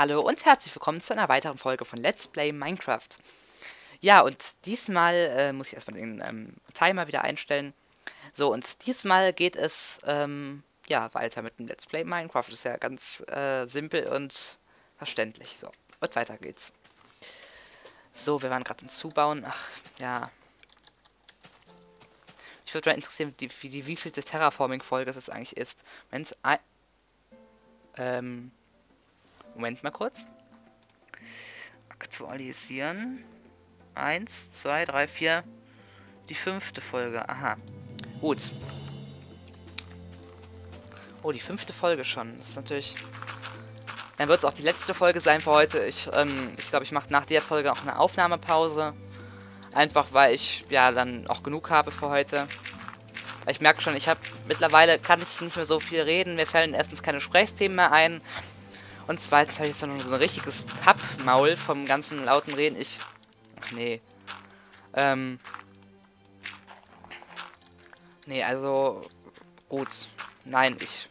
Hallo und herzlich willkommen zu einer weiteren Folge von Let's Play Minecraft. Ja, und diesmal äh, muss ich erstmal den ähm, Timer wieder einstellen. So, und diesmal geht es ähm, ja weiter mit dem Let's Play Minecraft. Das ist ja ganz äh, simpel und verständlich. So, und weiter geht's. So, wir waren gerade im Zubauen. Ach, ja. Ich würde mal interessieren, wie, wie, wie wievielte Terraforming-Folge es eigentlich ist. Moment, ähm, Moment mal kurz. Aktualisieren. Eins, zwei, drei, vier. Die fünfte Folge. Aha. Gut. Oh, die fünfte Folge schon. Das ist natürlich... Dann wird es auch die letzte Folge sein für heute. Ich ähm, ich, glaube, ich mache nach der Folge auch eine Aufnahmepause. Einfach, weil ich ja dann auch genug habe für heute. Ich merke schon, ich habe mittlerweile kann ich nicht mehr so viel reden. Mir fallen erstens keine Gesprächsthemen mehr ein. Und zweitens habe ich jetzt noch so ein richtiges Pappmaul vom ganzen lauten Reden. Ich. Ach nee. Ähm. Nee, also. Gut. Nein, ich.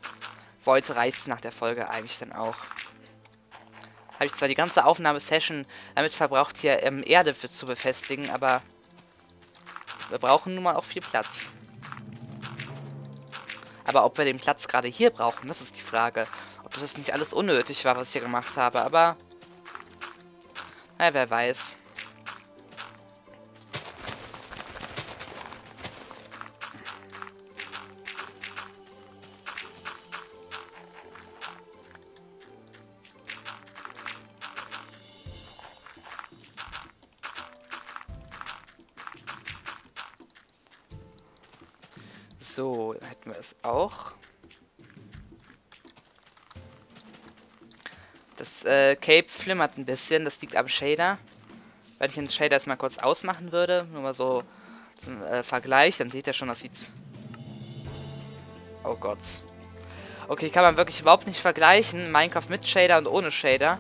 Wollte reicht's nach der Folge eigentlich dann auch. Habe ich zwar die ganze Aufnahmesession damit verbraucht, hier ähm, Erde für zu befestigen, aber. Wir brauchen nun mal auch viel Platz. Aber ob wir den Platz gerade hier brauchen, das ist die Frage ob das nicht alles unnötig war, was ich hier gemacht habe, aber... Naja, wer weiß. So, hätten wir es auch. Das äh, Cape flimmert ein bisschen, das liegt am Shader. Wenn ich den Shader jetzt mal kurz ausmachen würde, nur mal so zum äh, Vergleich, dann seht ihr schon, das sieht... Oh Gott. Okay, kann man wirklich überhaupt nicht vergleichen, Minecraft mit Shader und ohne Shader.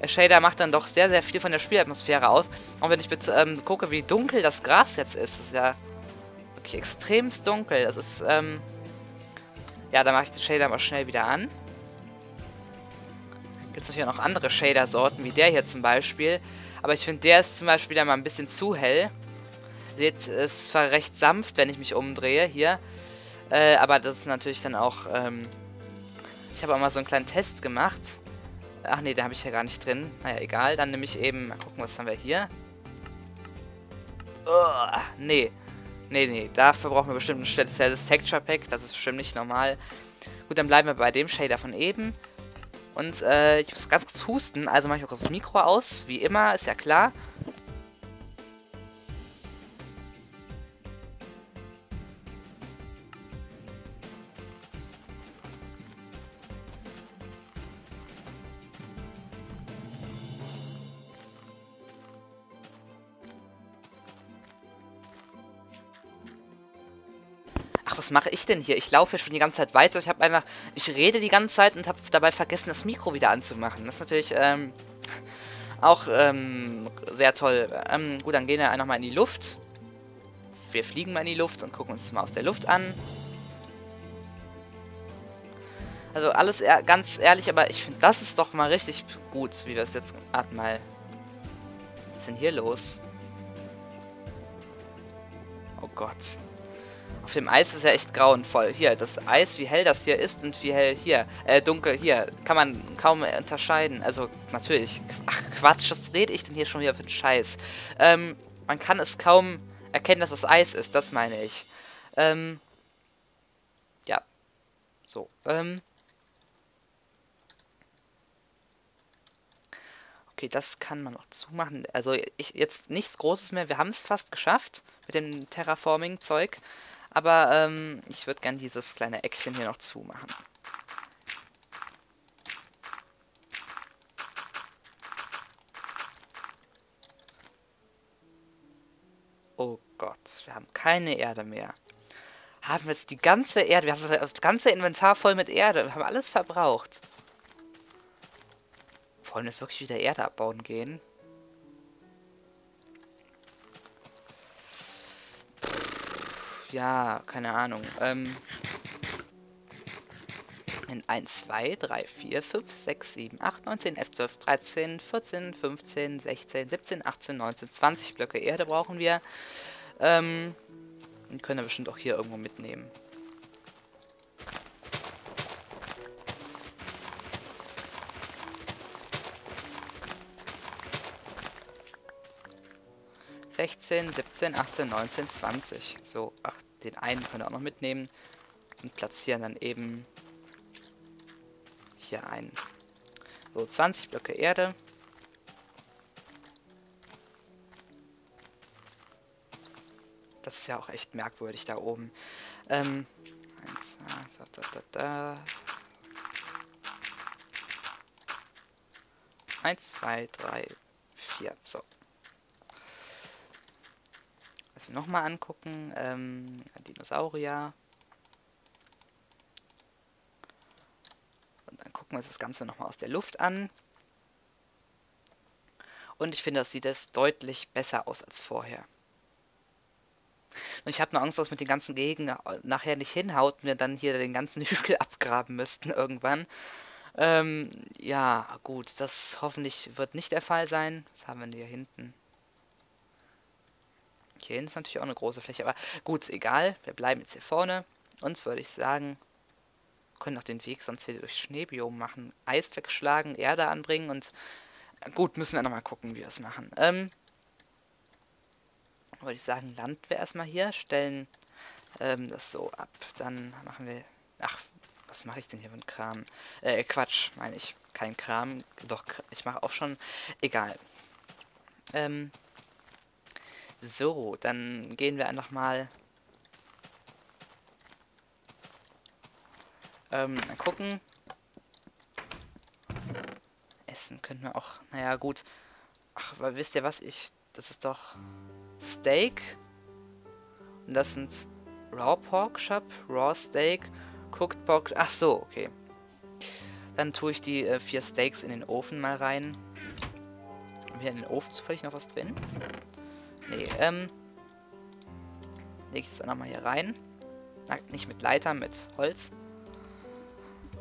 Der Shader macht dann doch sehr, sehr viel von der Spielatmosphäre aus. Und wenn ich bitte ähm, gucke, wie dunkel das Gras jetzt ist, das ist ja wirklich extremst dunkel. Das ist, ähm... Ja, dann mache ich den Shader mal schnell wieder an. Gibt es natürlich noch andere Shader-Sorten, wie der hier zum Beispiel. Aber ich finde, der ist zum Beispiel wieder mal ein bisschen zu hell. Seht, ist zwar recht sanft, wenn ich mich umdrehe hier. Äh, aber das ist natürlich dann auch... Ähm ich habe auch mal so einen kleinen Test gemacht. Ach nee, den habe ich ja gar nicht drin. Naja, egal. Dann nehme ich eben... Mal gucken, was haben wir hier? Oh, nee. Nee, nee. Dafür brauchen wir bestimmt ein spezielles Texture Pack. Das ist bestimmt nicht normal. Gut, dann bleiben wir bei dem Shader von eben. Und äh, ich muss ganz kurz husten, also mache ich auch das Mikro aus, wie immer, ist ja klar. Was mache ich denn hier? Ich laufe schon die ganze Zeit weiter. Ich habe einfach, ich rede die ganze Zeit und habe dabei vergessen, das Mikro wieder anzumachen. Das ist natürlich ähm, auch ähm, sehr toll. Ähm, gut, dann gehen wir einfach mal in die Luft. Wir fliegen mal in die Luft und gucken uns das mal aus der Luft an. Also alles ehr ganz ehrlich, aber ich finde, das ist doch mal richtig gut, wie wir es jetzt... Warte mal. Was ist denn hier los? Oh Gott. Auf dem Eis ist ja echt grauenvoll. Hier, das Eis, wie hell das hier ist und wie hell hier, äh, dunkel hier, kann man kaum unterscheiden. Also, natürlich. Ach, Quatsch, was rede ich denn hier schon wieder für einen Scheiß? Ähm, man kann es kaum erkennen, dass das Eis ist, das meine ich. Ähm, ja. So, ähm. Okay, das kann man noch zumachen. Also ich, jetzt nichts Großes mehr. Wir haben es fast geschafft mit dem Terraforming-Zeug. Aber ähm, ich würde gern dieses kleine Eckchen hier noch zumachen. Oh Gott, wir haben keine Erde mehr. Haben wir jetzt die ganze Erde, wir haben das ganze Inventar voll mit Erde. Wir haben alles verbraucht. Wollen wir jetzt wirklich wieder Erde abbauen gehen? Ja, keine Ahnung. Ähm, in 1, 2, 3, 4, 5, 6, 7, 8, 9, 10, 11, 12, 13, 14, 15, 16, 17, 18, 19, 20 Blöcke Erde brauchen wir. Ähm, die können wir bestimmt auch hier irgendwo mitnehmen. Sechzehn, siebzehn, achtzehn, neunzehn, zwanzig. So, ach, den einen können wir auch noch mitnehmen. Und platzieren dann eben hier ein. So, 20 Blöcke Erde. Das ist ja auch echt merkwürdig da oben. Ähm, eins, zwei, da, da, da. Eins, zwei, drei, vier. So. Also nochmal angucken. Ähm, Dinosaurier. gucken wir uns das Ganze nochmal aus der Luft an. Und ich finde, das sieht es deutlich besser aus als vorher. Und ich habe nur Angst, dass mit den ganzen Gegenden nachher nicht hinhaut und wir dann hier den ganzen Hügel abgraben müssten irgendwann. Ähm, ja, gut, das hoffentlich wird nicht der Fall sein. Was haben wir denn hier hinten? Hier hinten ist natürlich auch eine große Fläche, aber gut, egal. Wir bleiben jetzt hier vorne. Uns würde ich sagen, können auch den Weg sonst hier durch Schneebiom machen. Eis wegschlagen, Erde anbringen und gut, müssen wir nochmal gucken, wie wir es machen. Ähm, würde ich sagen, landen wir erstmal hier, stellen ähm, das so ab. Dann machen wir. Ach, was mache ich denn hier für ein Kram? Äh, Quatsch, meine ich. Kein Kram. Doch, ich mache auch schon. Egal. Ähm. So, dann gehen wir einfach mal Ähm, gucken. Essen könnten wir auch. Naja, gut. Ach, aber wisst ihr was? Ich. Das ist doch Steak. Und das sind Raw Pork Shop, Raw Steak, Cooked Pork. Ach so, okay. Dann tue ich die äh, vier Steaks in den Ofen mal rein. Haben wir in den Ofen zufällig noch was drin? Ähm. Lege ich das auch nochmal hier rein. Na, nicht mit Leiter, mit Holz.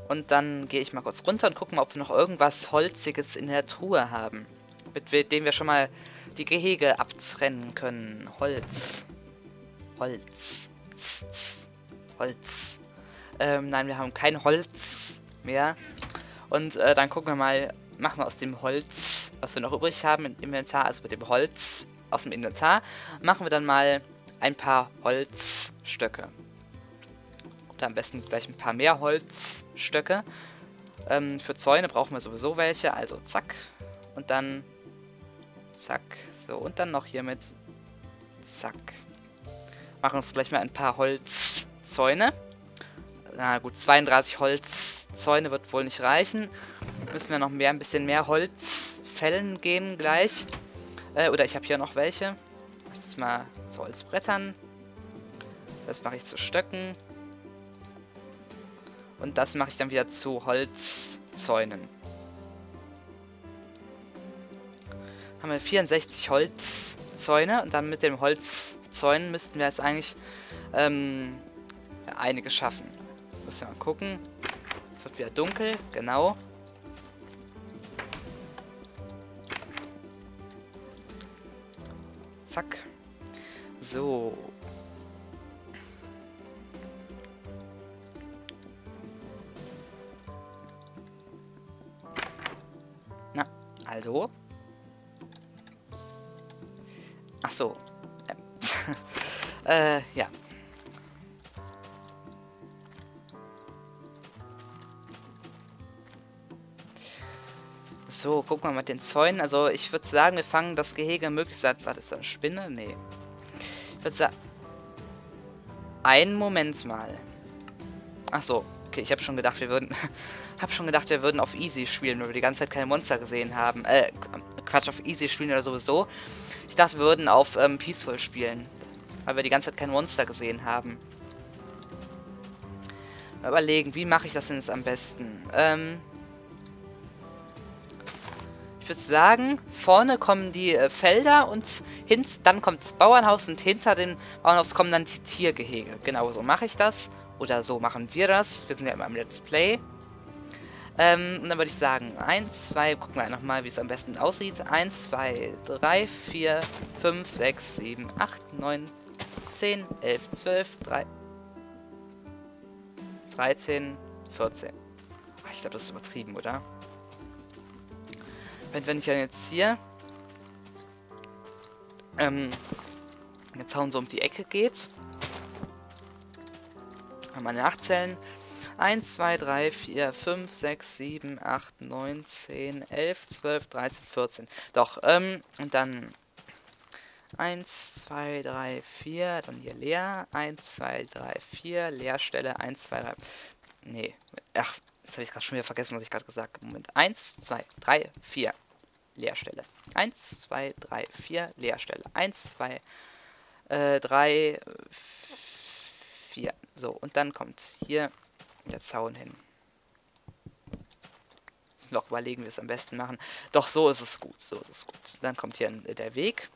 Und dann gehe ich mal kurz runter und gucken, ob wir noch irgendwas Holziges in der Truhe haben. Mit dem wir schon mal die Gehege abtrennen können. Holz. Holz. Tz, tz. Holz. Ähm, nein, wir haben kein Holz mehr. Und äh, dann gucken wir mal, machen wir aus dem Holz, was wir noch übrig haben im Inventar, also mit dem Holz aus dem Inventar, machen wir dann mal ein paar Holzstöcke. Oder am besten gleich ein paar mehr Holzstöcke. Ähm, für Zäune brauchen wir sowieso welche. Also zack. Und dann zack. So, und dann noch hiermit zack. Machen uns gleich mal ein paar Holzzäune. Na gut, 32 Holzzäune wird wohl nicht reichen. Müssen wir noch mehr, ein bisschen mehr Holz fällen gehen gleich. Äh, oder ich habe hier noch welche. Das mal zu Holzbrettern. Das mache ich zu Stöcken. Und das mache ich dann wieder zu Holzzäunen. Haben wir 64 Holzzäune und dann mit dem Holzzäunen müssten wir jetzt eigentlich ähm, einige schaffen. Muss ja mal gucken. Es wird wieder dunkel, genau. So, Also. Ach so. äh, ja. So, wir mal mit den Zäunen. Also, ich würde sagen, wir fangen das Gehege möglichst. Was ist das? Eine Spinne? Nee. Sagen. Einen Moment mal. Ach so. Okay, ich habe schon gedacht, wir würden... Hab schon gedacht, wir würden auf Easy spielen, weil wir die ganze Zeit keine Monster gesehen haben. Äh, Quatsch, auf Easy spielen oder sowieso. Ich dachte, wir würden auf ähm, Peaceful spielen. Weil wir die ganze Zeit kein Monster gesehen haben. Mal überlegen, wie mache ich das denn jetzt am besten? Ähm... Ich würde sagen, vorne kommen die äh, Felder und hint, dann kommt das Bauernhaus und hinter dem Bauernhaus kommen dann die Tiergehege. Genau so mache ich das. Oder so machen wir das. Wir sind ja immer im Let's Play. Ähm, und dann würde ich sagen, 1, 2, gucken wir nochmal, wie es am besten aussieht. 1, 2, 3, 4, 5, 6, 7, 8, 9, 10, 11, 12, 3, 13, 14. Ich glaube, das ist übertrieben, oder? Wenn, ich dann jetzt hier ähm, der Zaun so um die Ecke geht, kann man nachzählen. 1, 2, 3, 4, 5, 6, 7, 8, 9, 10, 11, 12, 13, 14. Doch, ähm, und dann 1, 2, 3, 4, dann hier leer. 1, 2, 3, 4, Leerstelle. 1, 2, 3. Nee, ach, jetzt habe ich gerade schon wieder vergessen, was ich gerade gesagt habe. Moment. 1, 2, 3, 4, Leerstelle. 1, 2, 3, 4, Leerstelle. 1, 2, äh, 3, 4. So, und dann kommt hier der Zaun hin. Das noch überlegen, wie wir es am besten machen. Doch, so ist es gut. So ist es gut. Dann kommt hier der Weg.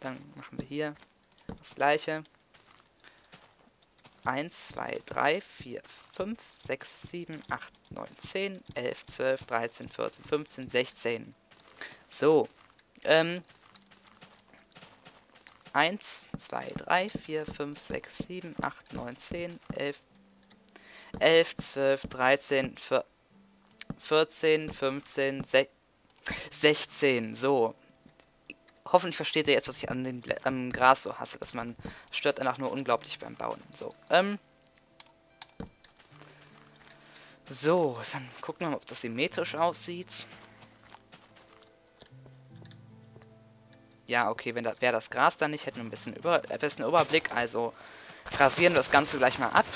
Dann machen wir hier das gleiche. 1, 2, 3, 4, 5, 6, 7, 8, 9, 10, 11, 12, 13, 14, 15, 16. So. Ähm. 1, 2, 3, 4, 5, 6, 7, 8, 9, 10, 11, 11, 12, 13, 14, 15, 16. So. Hoffentlich versteht ihr jetzt, was ich an dem am Gras so hasse. Dass man stört einfach nur unglaublich beim Bauen. So, ähm. So, dann gucken wir mal, ob das symmetrisch aussieht. Ja, okay, wenn da wäre das Gras dann nicht, hätten wir ein bisschen über, äh, besten Überblick. Also rasieren das Ganze gleich mal ab.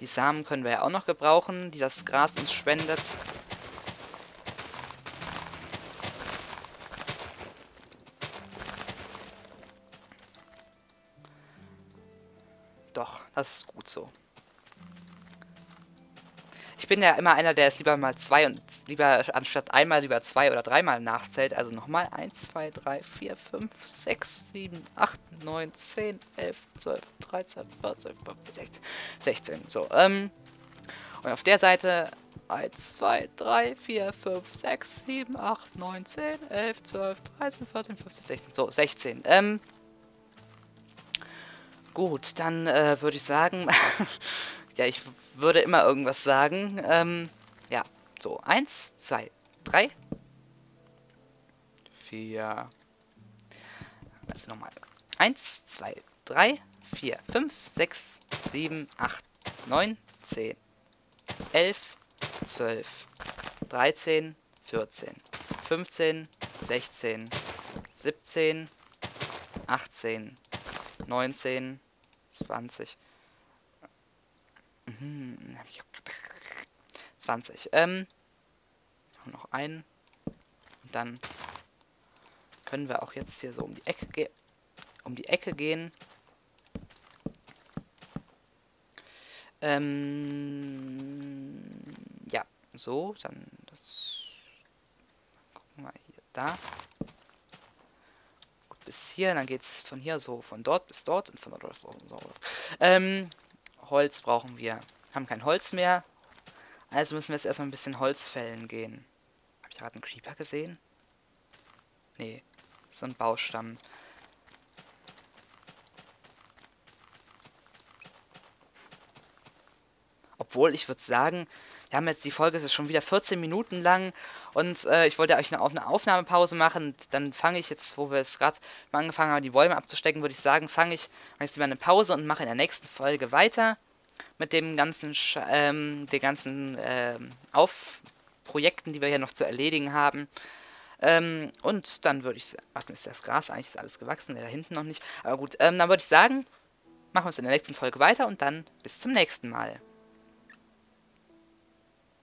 Die Samen können wir ja auch noch gebrauchen, die das Gras uns spendet. Ich bin ja immer einer, der es lieber mal zwei und lieber anstatt einmal lieber zwei oder dreimal nachzählt. Also nochmal 1, 2, 3, 4, 5, 6, 7, 8, 9, 10, 11, 12, 13, 14, 15, 16. 16. So, ähm. Und auf der Seite 1, 2, 3, 4, 5, 6, 7, 8, 9, 10, 11, 12, 13, 14, 15, 16. So, 16. Ähm. Gut, dann äh, würde ich sagen, ja, ich würde immer irgendwas sagen. Ähm, ja, so. Eins, zwei, drei, vier. Also nochmal. Eins, zwei, drei, vier, fünf, sechs, sieben, acht, neun, zehn, elf, zwölf, dreizehn, vierzehn, fünfzehn, sechzehn, siebzehn, achtzehn, neunzehn, zwanzig. 20. Ähm, noch einen. Und dann können wir auch jetzt hier so um die Ecke gehen. Um die Ecke gehen. Ähm, ja, so, dann das. Gucken wir hier da. Gut, bis hier, dann geht es von hier so von dort bis dort und von dort bis dort. So. Ähm, Holz brauchen wir. Haben kein Holz mehr. Also müssen wir jetzt erstmal ein bisschen Holz fällen gehen. Habe ich gerade einen Creeper gesehen? Nee, so ein Baustamm. Obwohl, ich würde sagen, wir haben jetzt die Folge ist schon wieder 14 Minuten lang und äh, ich wollte euch eine, eine Aufnahmepause machen. Dann fange ich jetzt, wo wir es gerade angefangen haben, die Bäume abzustecken, würde ich sagen, fange ich jetzt lieber eine Pause und mache in der nächsten Folge weiter mit dem ganzen, Sch ähm, den ganzen ähm, Aufprojekten, die wir hier noch zu erledigen haben. Ähm, und dann würde ich ach, ist das Gras eigentlich ist alles gewachsen, da hinten noch nicht. Aber gut, ähm, dann würde ich sagen, machen wir es in der nächsten Folge weiter und dann bis zum nächsten Mal.